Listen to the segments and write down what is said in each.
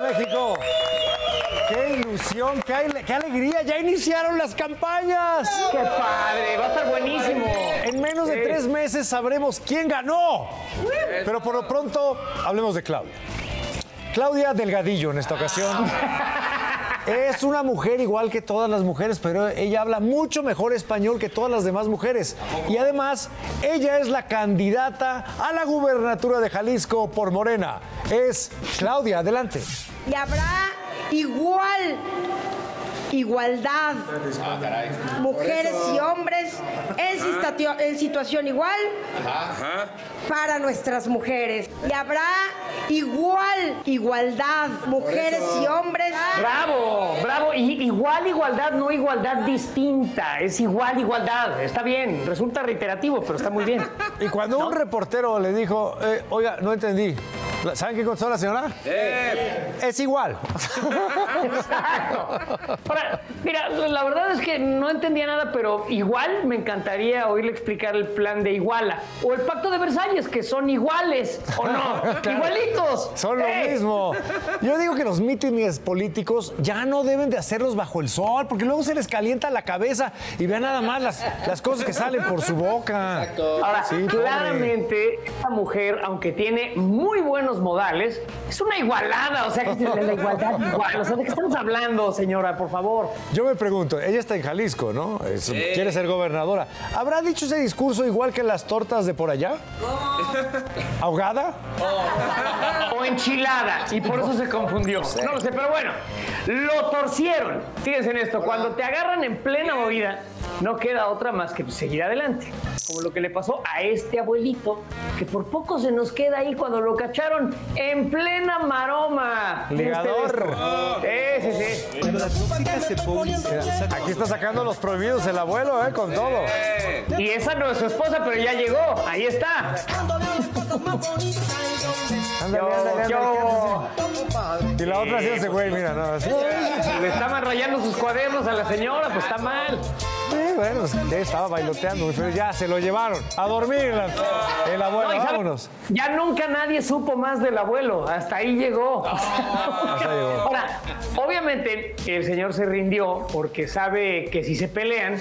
México! ¡Qué ilusión! Qué, ale- qué alegría! ¡Ya iniciaron las campañas! ¡Qué padre! Va a estar buenísimo. En menos de tres meses sabremos quién ganó. Pero por lo pronto, hablemos de Claudia. Claudia Delgadillo en esta ocasión. Es una mujer igual que todas las mujeres, pero ella habla mucho mejor español que todas las demás mujeres. Y además, ella es la candidata a la gubernatura de Jalisco por Morena. Es Claudia, adelante. y habrá igual igualdad mujeres y hombres en, situación igual para nuestras mujeres y habrá igual igualdad mujeres y hombres Bravo, bravo. Y igual igualdad, no igualdad distinta. Es igual igualdad. Está bien. Resulta reiterativo, pero está muy bien. Y cuando un reportero le dijo, eh, oiga, no entendí, ¿saben qué contestó la señora? Es igual. Exacto. Ahora, mira, la verdad es que no entendía nada, pero igual me encantaría oírle explicar el plan de Iguala o el pacto de Versalles, que son iguales, ¿o no? Igualitos. Son lo ¡Eh! mismo. Yo digo que los mítines políticos ya no deben de hacerlos bajo el sol, porque luego se les calienta la cabeza y vean nada más las, las cosas que salen por su boca. Ahora, Sí, pobre. claramente, esta mujer, aunque tiene muy buenos modales, es una igualada. O sea, que es la igualdad igual. O sea, ¿de qué estamos hablando, señora? Por favor. Yo me pregunto, ella está en Jalisco, ¿no? Es- quiere ser gobernadora. ¿Habrá dicho ese discurso igual que las tortas de por allá? ¿Ahogada? O enchilada. Y por eso se confundió. No lo sé, pero bueno. Lo torcieron. Fíjense en esto. Cuando te agarran en plena movida, no queda otra más que seguir adelante. Como lo que le pasó a este abuelito, que por poco se nos queda ahí cuando lo cacharon en plena maroma. Ligador. Sí, sí, sí. Aquí está sacando los prohibidos el abuelo, ¿eh? Con todo. Y esa no es su esposa, pero ya llegó. Ahí está. Ándale, Yo. Y la otra sí ese güey, mira, no. así. Le estaban rayando sus cuadernos a la señora, pues está mal. Bueno, estaba bailoteando, pero ya se lo llevaron a dormir el abuelo. No, y Vámonos. Ya nunca nadie supo más del abuelo. Hasta ahí llegó. Hasta llegó. Ahora, obviamente el señor se rindió porque sabe que si se pelean,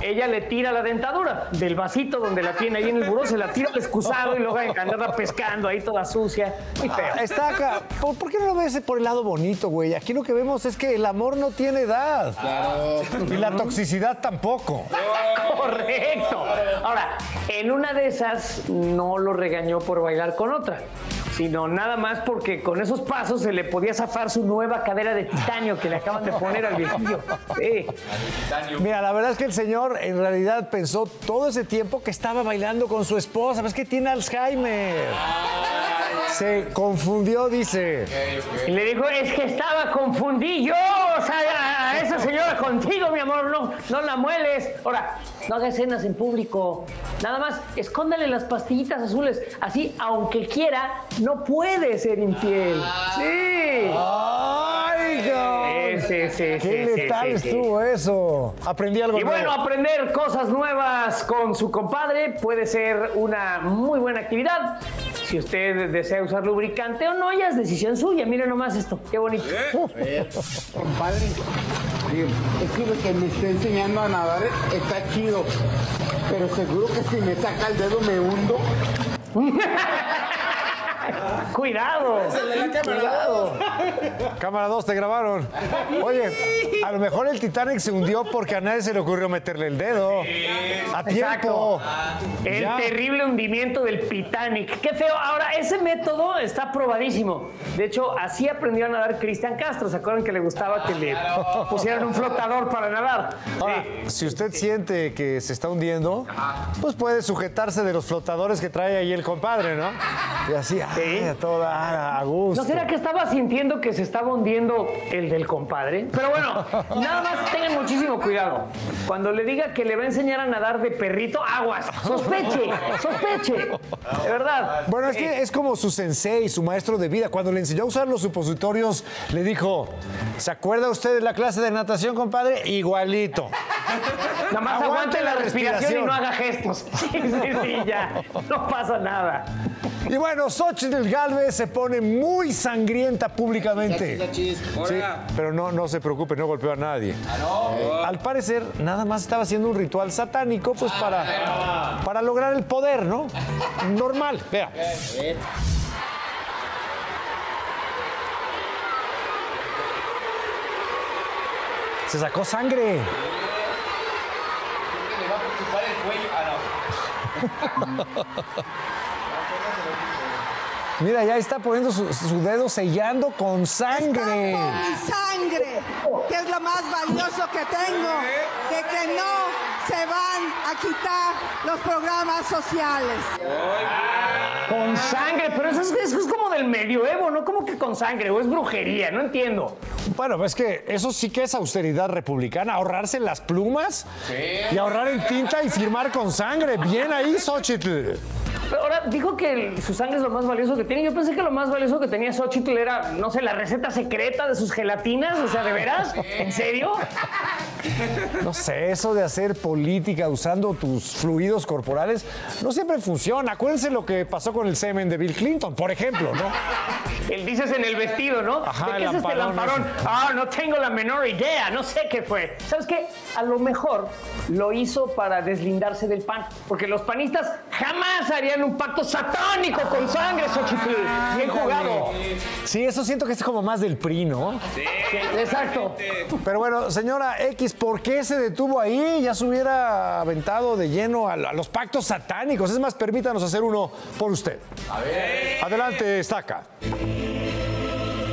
ella le tira la dentadura del vasito donde la tiene ahí en el buró, se la tira al excusado y luego anda pescando ahí toda sucia. Muy feo. Está acá. ¿Por, por qué no lo ves por el lado bonito, güey? Aquí lo que vemos es que el amor no tiene edad. Y la toxicidad tampoco. Correcto. Ahora, en una de esas no lo regañó por bailar con otra, sino nada más porque con esos pasos se le podía zafar su nueva cadera de titanio que le acaban de poner al viejillo. Sí. Mira, la verdad es que el señor en realidad pensó todo ese tiempo que estaba bailando con su esposa. Es que tiene Alzheimer. Se confundió, dice. Y le dijo, es que estaba confundido. O sea, señora contigo, mi amor, no, no la mueles. Ahora, no haga escenas en público. Nada más, escóndale las pastillitas azules. Así, aunque quiera, no puede ser infiel. Sí. ¡Ay, cabrón! Sí, sí, sí, ¡Qué letal estuvo eso! Aprendí algo Y nuevo. bueno, aprender cosas nuevas con su compadre puede ser una muy buena actividad. Si usted desea usar lubricante o no, ya es decisión suya. Miren nomás esto, qué bonito. Compadre, es que lo que me está enseñando a nadar está chido, pero seguro que si me saca el dedo me hundo. Cuidado. Cuidado. Cámara 2, te grabaron. Oye, a lo mejor el Titanic se hundió porque a nadie se le ocurrió meterle el dedo. A tiempo. El Ya. terrible hundimiento del Titanic. Qué feo. Ahora, ese método está probadísimo. De hecho, así aprendió a nadar Cristian Castro. ¿Se acuerdan que le gustaba que le pusieran un flotador para nadar? Ahora, si usted siente que se está hundiendo, pues puede sujetarse de los flotadores que trae ahí el compadre, ¿no? Y así, ay, a todo dar, a gusto. ¿No será que estaba sintiendo que se estaba hundiendo el del compadre? Pero bueno, nada más tengan muchísimo cuidado. Cuando le diga que le va a enseñar a nadar de perrito, aguas. Sospeche, sospeche. De verdad. Bueno, es que es como su sensei, su maestro de vida. Cuando le enseñó a usar los supositorios, le dijo, ¿se acuerda usted de la clase de natación, compadre? Igualito. Nada más aguante la respiración, y no haga gestos. Sí, sí, sí, ya. No pasa nada. Y bueno, Xochitl Galvez se pone muy sangrienta públicamente. Sí, pero no, no se preocupe, no golpeó a nadie. Al parecer, nada más estaba haciendo un ritual satánico, pues para, para lograr el poder, ¿no? Normal, vea. Se sacó sangre. Mira, ya está poniendo su, su dedo sellando con sangre. Con mi sangre, que es lo más valioso que tengo, de que no se van a quitar los programas sociales. Con sangre, pero eso es, eso es como del medioevo, ¿no? Como que con sangre, o es brujería, no entiendo. Bueno, es que eso sí que es austeridad republicana, ahorrarse las plumas y ahorrar en tinta y firmar con sangre. Bien ahí, Xochitl. Ahora dijo que su sangre es lo más valioso que tiene. Yo pensé que lo más valioso que tenía Xochitl era, no sé, la receta secreta de sus gelatinas. O sea, ¿de veras? ¿En serio? No sé, eso de hacer política usando tus fluidos corporales no siempre funciona. Acuérdense lo que pasó con el semen de Bill Clinton, por ejemplo, ¿no? Él dices en el vestido, ¿no? Ajá, ¿De qué el es este lamparón lamparón? Ah, no tengo la menor idea, no sé qué fue. ¿Sabes qué? A lo mejor lo hizo para deslindarse del pan, porque los panistas jamás harían un pacto satánico con sangre, Xochitl. Bien jugado. Sí, eso siento que es como más del PRI, ¿no? Sí, exacto. Pero bueno, señora X, ¿por qué se detuvo ahí? Ya se hubiera aventado de lleno a, a los pactos satánicos. Es más, permítanos hacer uno por usted. A ver. Adelante, estaca.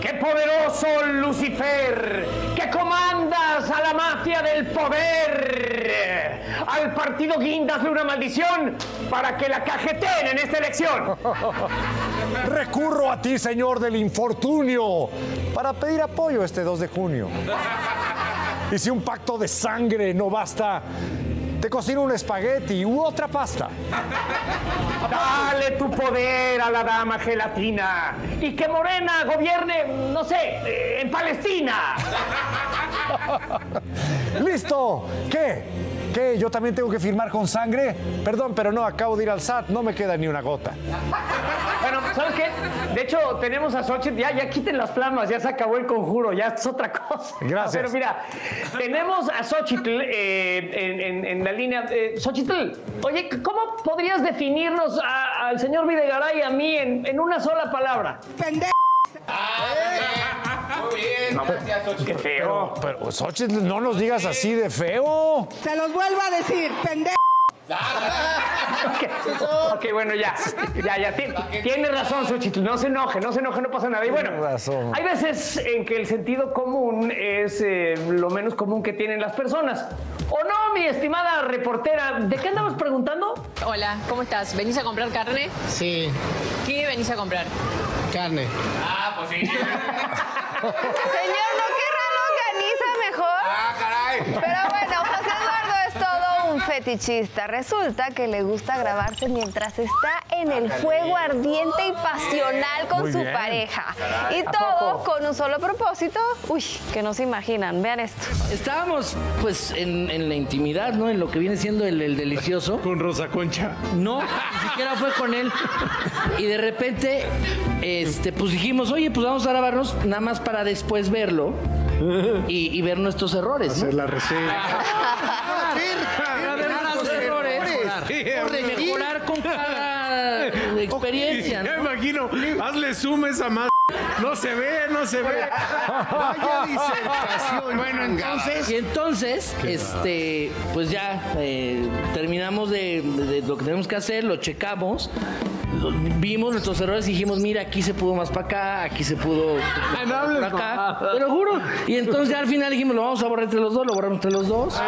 ¡Qué poderoso Lucifer! ¡Que comandas a la mafia del poder! Al partido Guindas de una maldición para que la cajeteen en esta elección. Recurro a ti, señor del infortunio, para pedir apoyo este 2 de junio. Y si un pacto de sangre no basta, te cocino un espagueti u otra pasta. Dale tu poder a la dama gelatina y que Morena gobierne, no sé, en Palestina. ¡Listo! ¿Qué? ¿Qué? ¿Yo también tengo que firmar con sangre? Perdón, pero no, acabo de ir al SAT, no me queda ni una gota. Bueno, ¿sabes qué? De hecho, tenemos a Xochitl, ya, ya quiten las flamas, ya se acabó el conjuro, ya es otra cosa. Gracias. Pero mira, tenemos a Xochitl eh, en, en- en la línea. Eh, Xochitl, oye, ¿cómo podrías definirnos al señor Videgaray y a mí en, en una sola palabra? Pendejo. Qué feo. Pero, Xochitl, no nos digas así de feo. Se los vuelvo a decir, pendejo. Ok, ok, bueno, ya. Ya, ya. ti- Tiene razón, Xochitl. No se enoje, no se enoje, no pasa nada. Y bueno, hay veces en que el sentido común es eh, lo menos común que tienen las personas. ¿O no, mi estimada reportera? ¿De qué andabas preguntando? Hola, ¿cómo estás? ¿Venís a comprar carne? Sí, ¿Qué venís a comprar? carne. Señor, ¿no querrá longaniza mejor? ¡Ah, caray! Pero bueno, José Eduardo es todo un fetichista. Resulta que le gusta grabarse mientras está en el fuego ardiente y pasional con Muy su bien. pareja. Y todo con un solo propósito. Uy, que no se imaginan. Vean esto. Estábamos, pues, en, en la intimidad, ¿no? En lo que viene siendo el, el delicioso. Con Rosa Concha. No, ni siquiera fue con él. Y de repente, este, pues dijimos, oye, pues vamos a grabarnos nada más para después verlo y, y ver nuestros errores, ¿no? Hacer la nuestros errores. Por mejorar con cada experiencia, Ya ¿no? me imagino, hazle zoom a esa madre. No se ve, no se ve. Vaya disertación. Bueno, entonces. Y entonces, este, pues ya eh, terminamos de, de lo que tenemos que hacer, lo checamos, vimos nuestros errores y dijimos, mira, aquí se pudo más para acá, aquí se pudo para acá. Te lo juro. Y entonces ya al final dijimos, lo vamos a borrar entre los dos, lo borramos entre los dos.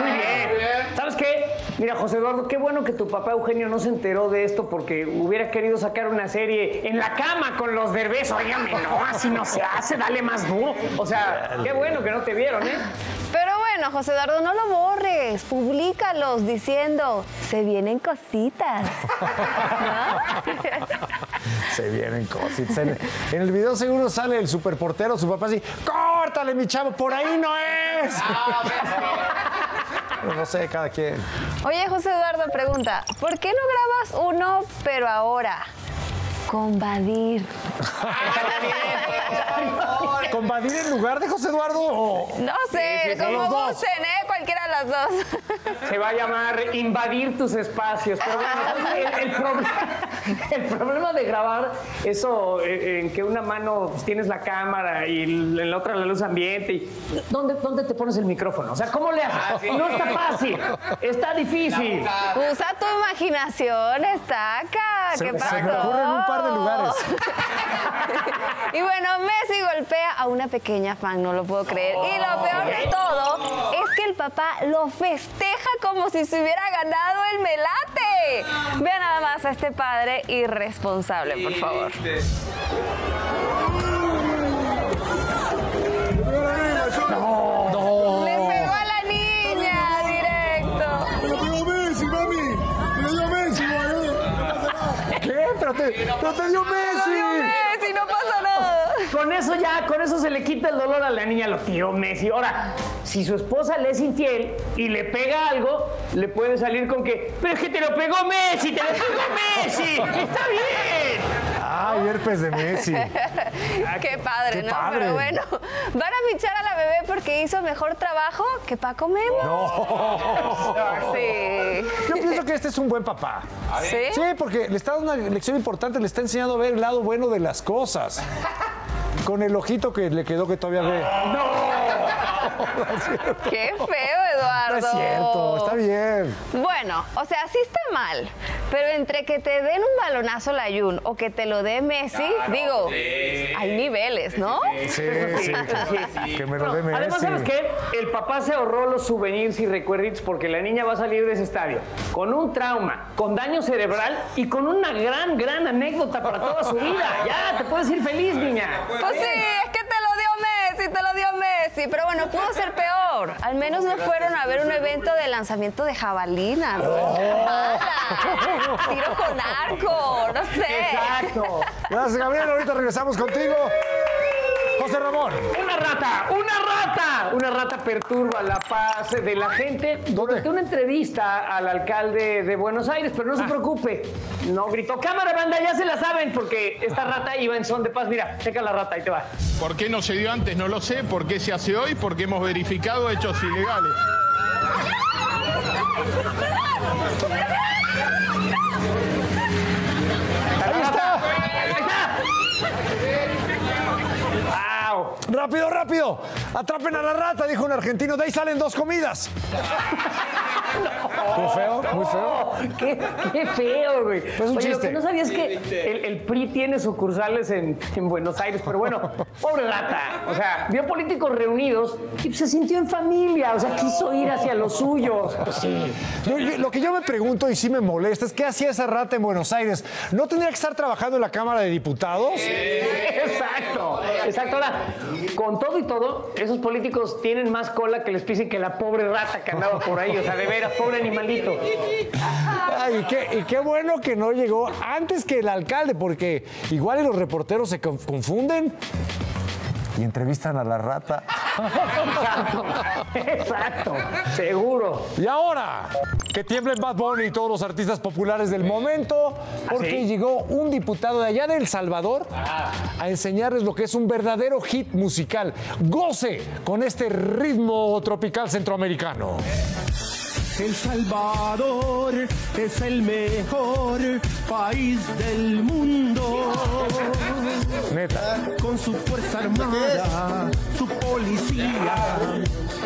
Muy bien. ¿Sabes qué? Mira, José Eduardo, qué bueno que tu papá Eugenio no se enteró de esto porque hubiera querido sacar una serie en la cama con los derbés. Óigame, no, así no se hace, dale más duro. O sea, qué bueno que no te vieron, ¿eh? Pero bueno, José Eduardo, no lo borres. Publícalos diciendo, se vienen cositas. ¿No? Se vienen cositas. En, en el video seguro sale el superportero, su papá así, córtale mi chavo, por ahí no es. No sé, cada quien. Oye, José Eduardo pregunta, ¿por qué no grabas uno, pero ahora? Con Badir. ¿Con Badir en lugar de José Eduardo o...? No sé, Sí, sí, como gusten, ¿eh? Las dos. Se va a llamar invadir tus espacios. Pero bueno, el, el proble- el problema de grabar eso eh, en que una mano pues, tienes la cámara y en la otra la luz ambiente. Y, ¿dónde, ¿Dónde te pones el micrófono? O sea, ¿cómo le haces? No está fácil, está difícil. Usa tu imaginación, estaca. Se- ¿Qué se pasó? me ocurren un par de lugares. y bueno, Messi golpea a una pequeña fan, no lo puedo creer. Y lo peor de todo el papá lo festeja como si se hubiera ganado el melate. Vean nada más a este padre irresponsable, por favor. Le pegó a la niña directo. ¿Qué? Pero te, pero te dio Messi. Messi, no. Con eso ya, con eso se le quita el dolor a la niña, lo tiró Messi. Ahora, si su esposa le es infiel y le pega algo, le puede salir con que, pero es que te lo pegó Messi, te lo pegó Messi, está bien. Ay, herpes de Messi. Qué padre, Qué ¿no? padre. Pero bueno, van a fichar a la bebé porque hizo mejor trabajo que Paco Memo. No. Sí. Yo pienso que este es un buen papá. ¿Sí? Sí, porque le está dando una lección importante, le está enseñando a ver el lado bueno de las cosas. Con el ojito que le quedó que todavía ve. Qué feo, Eduardo. No es cierto, está bien. Bueno, o sea, sí está mal, pero entre que te den un balonazo la Jun o que te lo dé Messi, digo, hay niveles, ¿no? Sí, sí, que, que me lo dé No, Además, Messi. ¿sabes qué? El papá se ahorró los souvenirs y recuerditos porque la niña va a salir de ese estadio con un trauma, con daño cerebral y con una gran, gran anécdota para toda su vida. Ya, te puedes ir feliz, niña. Pues sí, es que te lo dio Messi, te lo dio Messi. Pero bueno, pudo ser peor. Al menos no fueron a ver un evento de lanzamiento de jabalina. ¿no? Bala, Tiro con arco, no sé. Exacto. Gracias, Gabriel. Ahorita regresamos contigo. José Ramón. Una rata, una rata. Una rata perturba la paz de la gente durante una entrevista al alcalde de Buenos Aires, pero no se preocupe. No gritó, cámara, banda, ya se la saben, porque esta rata iba en son de paz. Mira, checa la rata, ahí te va. ¿Por qué no se dio antes? No lo sé. ¿Por qué se hace hoy? Porque hemos verificado hechos ilegales. Ahí está. ¡Wow! Rápido, rápido. Atrapen a la rata, dijo un argentino. De ahí salen dos comidas. Muy feo, muy feo. ¡Qué, qué feo, güey! Es un Oye, lo chiste. que no sabía es que el, el PRI tiene sucursales en, en Buenos Aires, pero bueno, pobre rata. O sea, vio políticos reunidos y se sintió en familia, o sea, quiso ir hacia los suyos. Pues sí. Yo- yo- lo que yo me pregunto y sí me molesta es qué hacía esa rata en Buenos Aires. ¿No tendría que estar trabajando en la Cámara de Diputados? Exacto, exacto. Ahora, con todo y todo, esos políticos tienen más cola que les pisen que la pobre rata que andaba por ahí. O sea, de veras, pobre animalito. Ay, y, qué, y qué bueno que no llegó antes que el alcalde, porque igual y los reporteros se conf- confunden y entrevistan a la rata. Exacto, exacto, seguro. Y ahora, que tiemblen Bad Bunny y todos los artistas populares del momento, porque sí? llegó un diputado de allá de El Salvador a enseñarles lo que es un verdadero hit musical. Goce con este ritmo tropical centroamericano. El Salvador es el mejor país del mundo. Neta. Con su fuerza armada, su policía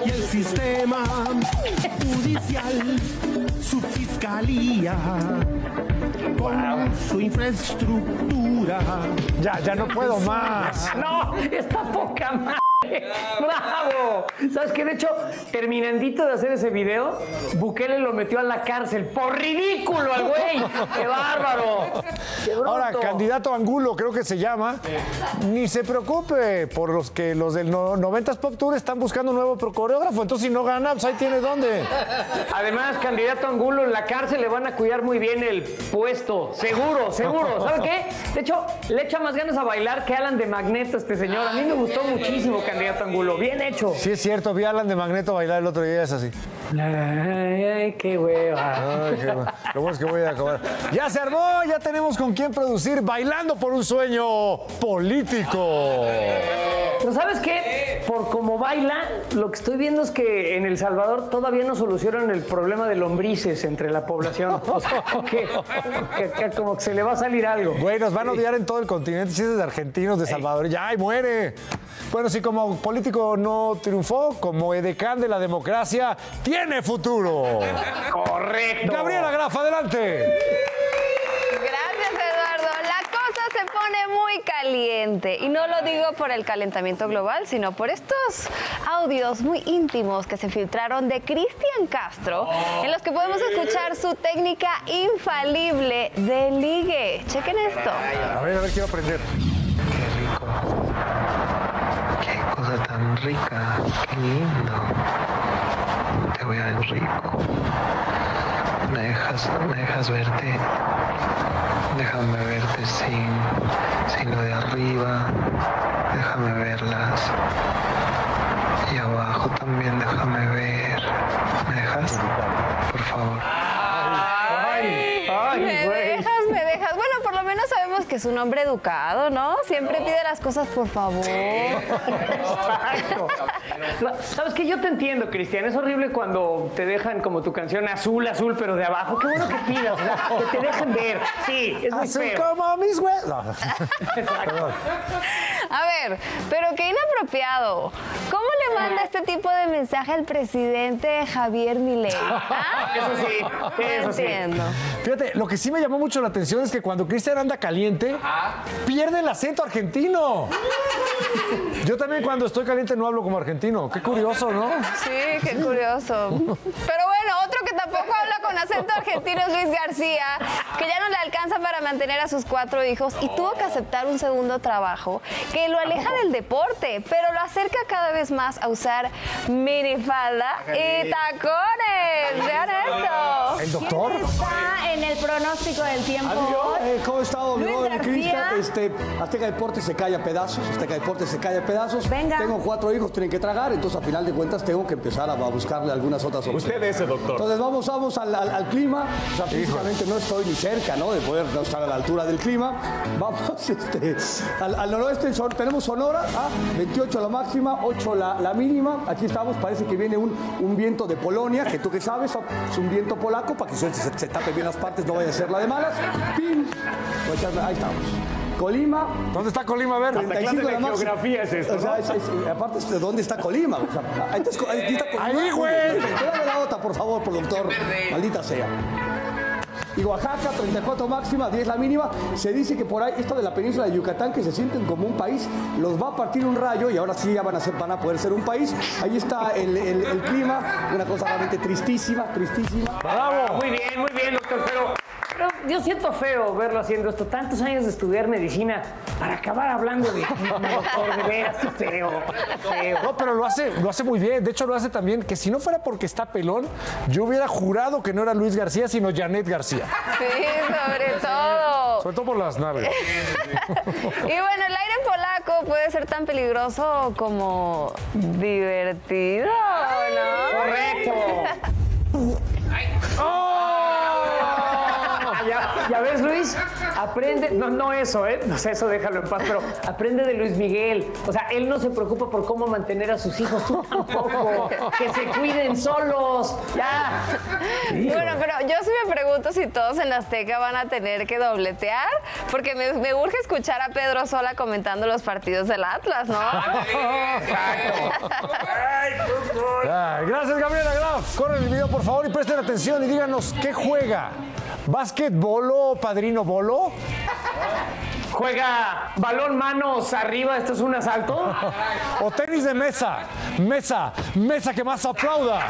y el sistema judicial, su fiscalía, con su infraestructura. Ya, ya no puedo más. No, está poca madre. ¡Bravo! ¿Sabes qué? De hecho, terminandito de hacer ese video, Bukele lo metió a la cárcel. ¡Por ridículo al güey! ¡Qué bárbaro! ¡Qué! Ahora, candidato Angulo, creo que se llama. Ni se preocupe por los que los del no- 90s Pop Tour están buscando un nuevo coreógrafo. Entonces, si no gana, pues ahí tiene dónde. Además, candidato Angulo, en la cárcel le van a cuidar muy bien el puesto. Seguro, seguro. ¿Sabe qué? De hecho, le echa más ganas a bailar que Alan de Magneto este señor. A mí me gustó muchísimo. Candidato Angulo. Bien hecho. Sí, es cierto, vi a Alan de Magneto bailar el otro día, es así. Ay, qué hueva. Ay, qué bueno. Lo bueno es que voy a acabar. Ya se armó, ya tenemos con quién producir Bailando por un sueño político. Pero ¿sabes qué? Por cómo baila, lo que estoy viendo es que en El Salvador todavía no solucionan el problema de lombrices entre la población. O sea, que, que- que como que se le va a salir algo. Güey, nos van a odiar en todo el continente, chistes de argentinos, de Salvador, ya, y muere. Bueno, si como político no triunfó, como edecán de la democracia, tiene futuro. Correcto. Gabriela Graf, adelante. Gracias, Eduardo. La cosa se pone muy caliente. Y no lo digo por el calentamiento global, sino por estos audios muy íntimos que se filtraron de Cristian Castro, en los que podemos escuchar su técnica infalible de ligue. Chequen esto. A ver, a ver, quiero aprender. Qué cosa tan rica, qué lindo. Te voy a ver rico. Me dejas, me dejas verte. Déjame verte sin, sin lo de arriba. Déjame verlas. Y abajo también déjame ver. ¿Me dejas? Por favor. Ay, ay, me dejas, me dejas. Bueno, por lo menos sabemos que es un hombre educado, ¿no? Siempre pide las cosas por favor. Exacto. ¿Sabes qué? Yo te entiendo, Cristian. Es horrible cuando te dejan como tu canción azul, azul, pero de abajo. Qué bueno que pidas, o sea, que te dejen ver. Sí, es muy Azul feo. como mis huevos. No. A ver, pero qué inapropiado. ¿Cómo le manda este tipo de mensaje al presidente Javier Milei? ¿Ah? Eso sí, No eso sí. entiendo. Fíjate, lo que sí me llamó mucho la atención es que cuando Cristian anda caliente, pierde el acento argentino. Yo también cuando estoy caliente no hablo como argentino. Qué curioso, ¿no? Sí, qué curioso. Pero bueno, tampoco habla con acento argentino es Luis García, que ya no le alcanza para mantener a sus cuatro hijos y tuvo que aceptar un segundo trabajo que lo aleja del deporte, pero lo acerca cada vez más a usar minifalda y tacones. Vean esto. ¿El doctor? Está en el pronóstico del tiempo. ¿Cómo está, Don García. Cristian? Este, Azteca Deportes se cae a pedazos, Azteca Deportes se cae a pedazos. Venga. Tengo cuatro hijos, tienen que tragar, entonces a final de cuentas tengo que empezar a, a buscarle algunas otras opciones. Usted es el doctor. Entonces vamos, vamos al, al- al clima. O sea, físicamente no estoy ni cerca, ¿no? De poder no estar a la altura del clima. Vamos, este, al, al noroeste tenemos Sonora, ¿ah? 28 la máxima, 8 la, la mínima. Aquí estamos, parece que viene un, un viento de Polonia, que tú que sabes, es un viento polaco para que se, se, se tape bien las partes, no vaya a ser la de malas. ¡Pim! Echarle- Ahí estamos. Colima. ¿Dónde está Colima? A ver. 35 clase de la geografía es esto, O sea, ¿no? es- es- aparte, es de ¿dónde está Colima? O sea, ahí está, ahí está Colima. Ahí, güey. Dame la otra, por favor, productor. Maldita sea. Y Oaxaca, 34 máxima, 10 la mínima. Se dice que por ahí, esta de la península de Yucatán, que se sienten como un país, los va a partir un rayo y ahora sí ya van a, ser, van a poder ser un país. Ahí está el, el- el clima, una cosa realmente tristísima, tristísima. ¡Bravo! Muy bien, muy bien, doctor. Pero yo siento feo verlo haciendo esto. Tantos años de estudiar medicina para acabar hablando de clima, doctor. De veras, qué feo. No, pero lo hace, lo hace muy bien. De hecho, lo hace también que si no fuera porque está pelón, yo hubiera jurado que no era Luis García, sino Janet García. Sí, sobre todo. Sobre todo por las nalgas. Y bueno, el aire polaco puede ser tan peligroso como divertido, ¿no? Correcto. Ya, ves, Luis, aprende, no, no eso, ¿eh? No sé, eso déjalo en paz, pero aprende de Luis Miguel. O sea, él no se preocupa por cómo mantener a sus hijos, tú tampoco. Que se cuiden solos, ya. Bueno, pero yo sí me pregunto si todos en la Azteca van a tener que dobletear, porque me, me urge escuchar a Pedro Sola comentando los partidos del Atlas, ¿no? Ay, gracias, Gabriela Graf. Corren el video, por favor, y presten atención y díganos qué juega. ¿Básquetbolo, padrino bolo? Juega balón manos arriba, esto es un asalto. ¿O tenis de mesa? Mesa, mesa que más aplauda.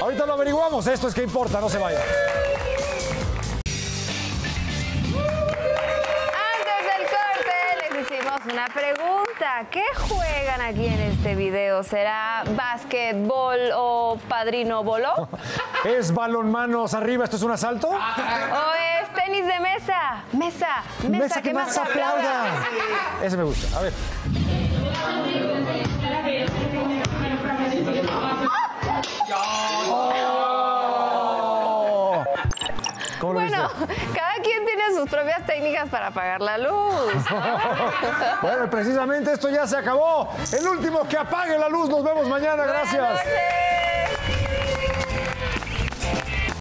Ahorita lo averiguamos, esto es que importa, no se vaya. La pregunta, ¿qué juegan aquí en este video? ¿Será básquetbol o padrino boló? ¿Es balonmanos arriba? ¿Esto es un asalto? ¿O es tenis de mesa? Mesa, mesa, mesa que, más aplauda. Ese me gusta. A ver. Oh. ¿Cómo bueno, cada sus propias técnicas para apagar la luz. Bueno, precisamente esto ya se acabó. El último que apague la luz. Nos vemos mañana. Gracias.